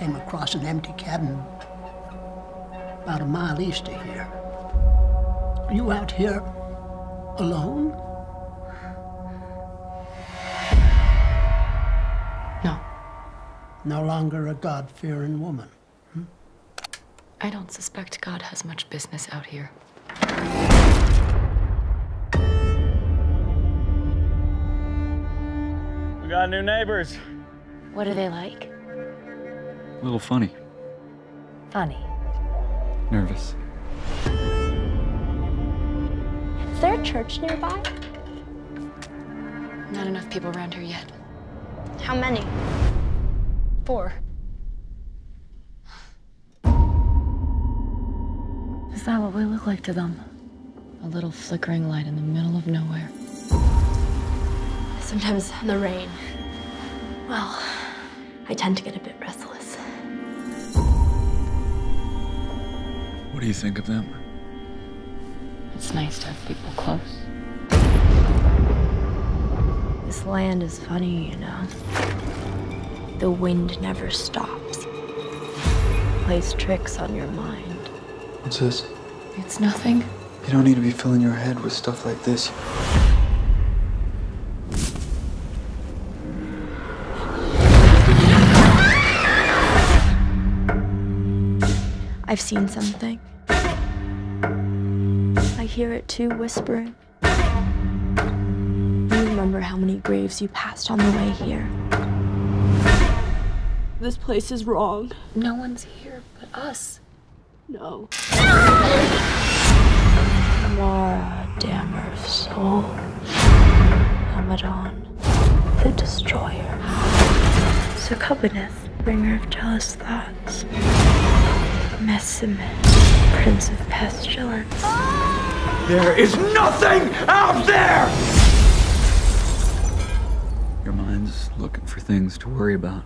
came across an empty cabin about a mile east of here. Are you out here alone? No, No longer a God fearing woman. Hmm? I don't suspect God has much business out here. We got new neighbors. What are they like? A little funny. Funny. Nervous. Is there a church nearby? Not enough people around here yet. How many? Four. Is that what we look like to them? A little flickering light in the middle of nowhere. Sometimes in the rain. Well, I tend to get a bit restless. What do you think of them? It's nice to have people close. This land is funny, you know. The wind never stops. Plays tricks on your mind. What's this? It's nothing. You don't need to be filling your head with stuff like this. I've seen something. I hear it too whispering. You remember how many graves you passed on the way here? This place is wrong. No one's here but us. No. Mara, dammer of soul. Amadon, the destroyer. Succubineth, bringer of jealous thoughts. Messimet, prince of pestilence. There is nothing out there! Your mind's looking for things to worry about.